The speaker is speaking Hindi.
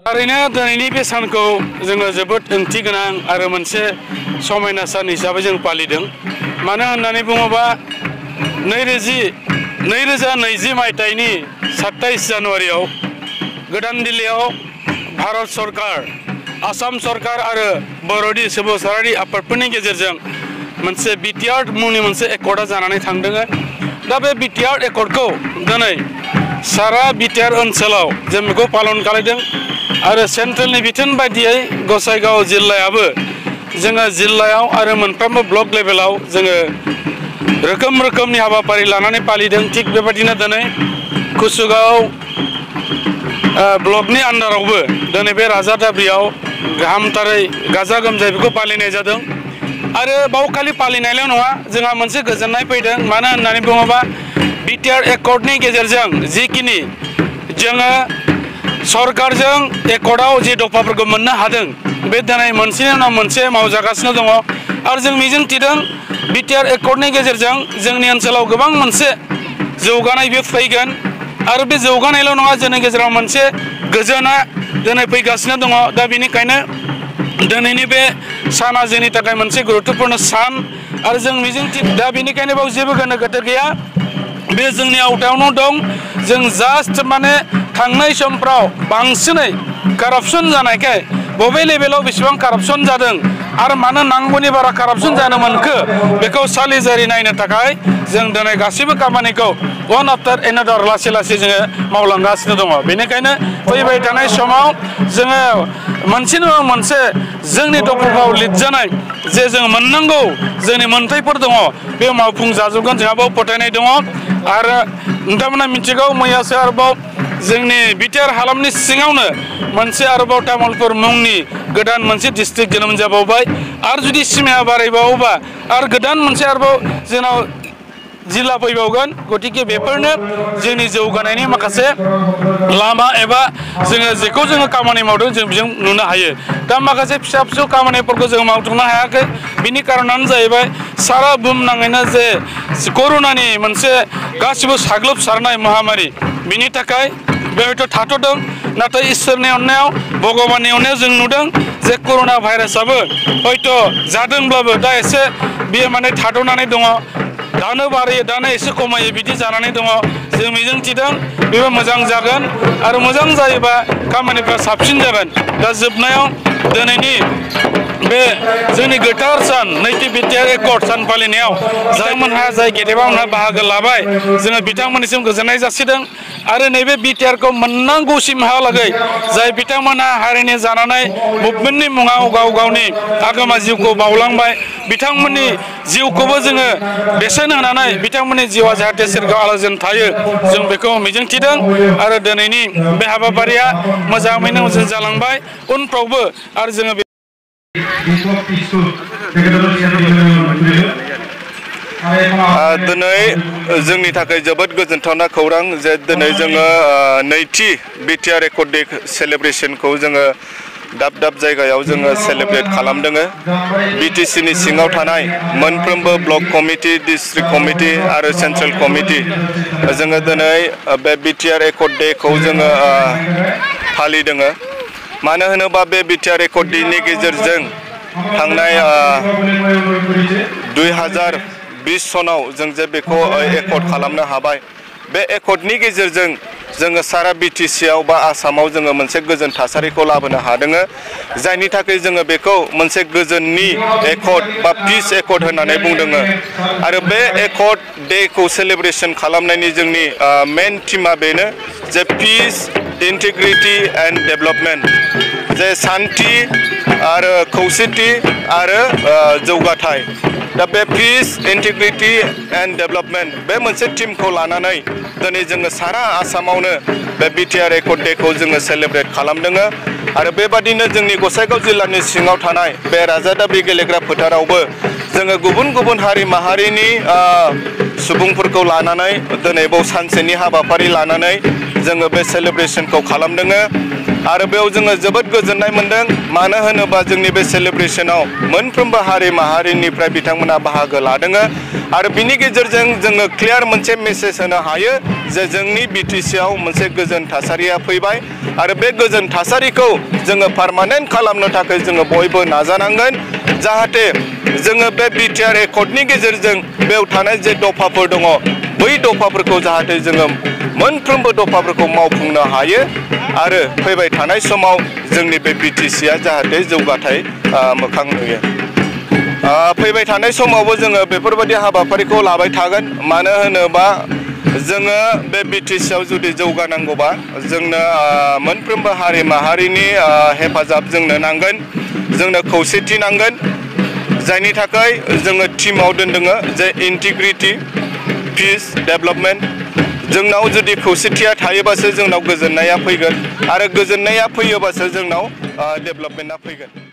थारैनो दिनैनि बे सानखौ जोङो जोबोद ओंथि गोनां आरो मोनसे समायना सान हिसाबै जों फालिदों। मानो होननानै बुङोबा नैरोजि, नैरोजा नैजि मायथाइनि साताइस जानुवारियाव गोदान दिल्लीयाव भारत सरकार, आसाम सरकार आरो बर'दि सोमावसारारि आफादफोरनि गेजेरजों मोनसे बिटिआर मुंनि मोनसे एकर्डआ जानानै थांदों दा बे बिटिआर एकर्डखौ दिनै सारा बिटिआर ओनसोलाव जों बेखौ पालन खालामदों। आरो सेन्ट्रेलनि बिथोन बायदियै गसाइगाव जिल्लायाबो जोङो जिल्लायाव आरो मोनफ्रोमबो ब्लक लेभेलाव जोङो रोखोम रोखोमनि हाबाफारि लानानै फालिदों। थिग बेबायदिनो दिनै कुसुगाव ब्लकनि आन्दारावबो दिनै बे राजादाब्रियाव गाहामथारै गाजा गोमजायै बेखौ फालिनाय जादों। आरो बावखालि फालिनायल' नङा, जोंहा मोनसे गोजोननाय फैदों। मानो होननानै बुङोबा, बिटिआर एकर्डनि गेजेरजों जिखिनि जोङो सरकारजों एकर्डआव जि दफाफोरखौ मोननो हादों। बे दिनै मोनसेनि उनाव मोनसे मावजागासिनो दङ। आरो जों मिजिंथिदों बिटिआर एकर्डनि गेजेरजों जोंनि ओनसोलाव गोबां मोनसे जौगानाय बे फैगोन। आरो बे जौगानायल' नङा, जोंनि गेजेराव मोनसे गोजोना दिनै फैगासिनो दङ। दा बेनिखायनो दिनैनि साना जोंनि थाखाय गुरुत्वपूर्ण सान। आरो जों मिजिंथि दा बेनिखायनो बेयाव जेबो गोनो गोथो गैया। दं। जों जास्ट माने थांनाय समफ्राव बांसिनै कारापसन जानायखाय बबे लेभेलाव बेसेबां कारापसन जादों आरो मानो नांगौनि बारा कारापसन जानो मोनखो बेखौ सालिजारि नायनो थाखाय जों दिनै गासैबो खामानिखौ वान आफ्टार एनादार लासै लासै जोङो मावलांगासिनो दङ। बेनिखायनो फैबाय समाव जोङो मोनसे नङा मोनसे जोंनि जे जों मोननांगौ जोंनि मोन्थायफोर दङ बे मावफुंजाजोबगोन जोंहा बेयाव फोथायनाय दङ। आरो नोंथांमोना मिथिगौ मैयासो आरोबाव जोंनि बिटिआर हालामनि सिङावनो मोनसे आरोबाव तामुलपुर मुंनि गोदान मोनसे डिस्ट्रिक्ट जोनोम जाबावबाय। आरो जुदि सिमाया बारायबावोबा आरो गोदान मोनसे आरोबाव जोंनाव जिल्ला फैबावगोन। गतिके बेफोरनो जोंनि जौगानायनि माखासे लामा एबा जोङो जेखौ जोङो खामानि मावदों जों बेजों नुनो हायो। दा माखासे फिसा फिसौ खामानिफोरखौ जों मावथ'नो हायाखै। बिनि कारनानो जाहैबाय सारा बुहुमनाङैनो जे कर'नानि मोनसे गासिबो साग्लोबसारनाय महामारि। बिनि थाखाय बे हयथ' थाथ'दों, नाथाय इसोरनि अननायाव नुदों जे कर'ना भाइरासाबो हयथ' जादोंब्लाबो दा एसे बेयो माने थाद'नानै दङ। दानो बारायो, दानो एसे खमायो बिदि जानानै दङ। जों मिजिंथिदों बेबो मोजां जागोन आरो मोजां जायोबा साबसिन जागोन। दा जोबनायाव दिनैनि बे जोंनि गोथार सान, नैथि बिटिआर एकर्ड सान फालिनायाव जायमोनहा जाय गेदेमामोनहा बाहागो लाबाय, जोङो बिथांमोननिसिम गोजोननाय जासिदों। आरो नैबे बिटिआरखौ मोननांगौसिमहालागै जाय बिथांमोनहा हारिनि जानानै मुभमेन्टनि मुङाव गाव गावनि आगोमा जिउखौ बावलांबाय, बिथांमोननि जिउखौबो जोङो बेसेन होनानै बिथांमोननि जिउआ जाहाथे सोरगोआव आलोजोन थायो, जों बेखौ मिजिंथिदों आरो दिनैनि बे हाबाफारिया मोजाङैनो मोजां जालांबाय। उनफ्रावबो आरो जोङो दिनै जोंनि थाखाय जोबोद गोजोनथावना जे दिनै जोङो नैथि बिटिआर रेकर्ड डे सेलेब्रेसनखौ जोङो दाब दाब जायगायाव जोङो सेलेब्रेट खालामदों बिटिसिनि सिङाव थानाय मोनफ्रोमबो ब्लक कमिटि, डिस्ट्रिक्ट कमिटि आरो सेन्ट्रेल कमिटि। जोङो दिनै बे बिटिआर रेकर्ड डेखौ जोङो फालिदों मानो होनोबा बे बिटिआर रेकर्ड डेनि गेजेरजों थांनाय दुइ हाजार बिस सनाव जों जे बेखौ एकर्ड खालामनो हाबाय। बे एकर्डनि गेजेरजों जोङो सारा बिटिसिआव बा आसामाव जोङो मोनसे गोजोन थासारिखौ लाबोनो हादों जायनि थाखाय जोङो बेखौ मोनसे गोजोननि एकर्ड बा पिस एकर्ड होननानै बुंदों आरो बे एकर्ड डेखौ सेलेब्रेसन खालामनायनि जोंनि मेन टिमा बेनो जे पिस, इन्टिग्रिटि एन्ड डेभेलपमेन्ट। जे सान्थि आरो खौसेथि आरो जौगाथाय। दा बे पिस इन्टिग्रिटि एन्ड डेभेलपमेन्ट बे मोनसे टिमखौ लानानै दिनै जोङो सारा आसामावनो बे बिटिआर रेकर्ड डेखौ जोङो सेलेब्रेट खालामदों आरो बेबादिनो जोंनि गसाइगाव जिल्लानि सिङाव थानाय बे राजादाबि गेलेग्रा फोथारावबो जोङो गुबुन गुबुन हारि माहारिनि सुबुंफोरखौ लानानै दिनै बाव सानसेनि हाबाफारि लानानै जोङो बे सेलेब्रेसनखौ खालामदों आरो बेयाव जोङो जोबोद गोजोननाय मोन्दों। मानो होनोबा जोंनि बे सेलेब्रेसनाव मोनफ्रोमबो हारि माहारिनिफ्राय बिथांमोना बाहागो लादों आरो बिनि गेजेरजों जोङो क्लियार मोनसे मेसेज होनो हायो जे जोंनि बिटिसिआव मोनसे गोजोन थासारिया फैबाय। आरो बे गोजोन थासारिखौ जोङो पारमानेन्ट खालामनो थाखाय जोङो बयबो नाजानांगोन। जाहाथे जोङो बे बिटिआर एकर्डनि गेजेरजों बेयाव थानाय जे दफाफोर दङ, बै दफाफोरखौ जाहाथे जोङो मोनफ्रोमबो दफाफोरखौ मावफुंनो हायो। आरो फैबाय थानाय समाव जोंनि बे बिटिसिआ जाहाथे जौगाथाय आ, मोखां नुयो। आ, फैबाय थानाय समावबो जोङो बेफोरबायदि हाबाफारिखौ लाबाय थागोन। मानो होनोबा जोङो बे बिटिसिआव जुदि जौगानांगौबा जोंनो आ, मोनफ्रोमबो हारि माहारिनि आ, हेफाजाब जोंनो नांगोन। जोंनो खौसेथि नांगोन। जायनि थाखाय जोङो टिमाव दोनदोङो जे इन्टिग्रिटि पिस डेभेलपमेन्ट। जोंनाव जुदि खौसेथिया थायोबासो जोंनाव गोजोननाया फैगोन आरो गोजोननाया फैयोबासो जोंनाव डेभेलपमेन्टआ फैगोन।